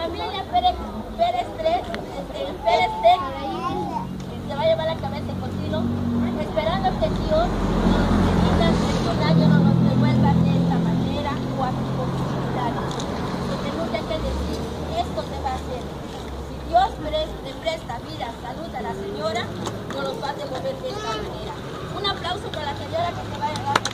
familia Pérez, Pérez 3, Pérez se va a llevar la cabeza de esperando que Dios nos un año no nos devuelva de esta manera o a sus posibilidades. Tenemos que decir, esto se va a hacer. Si Dios le presta vida, salud a la señora, no los va a devolver de esta manera. Un aplauso para la señora que se va a llevar.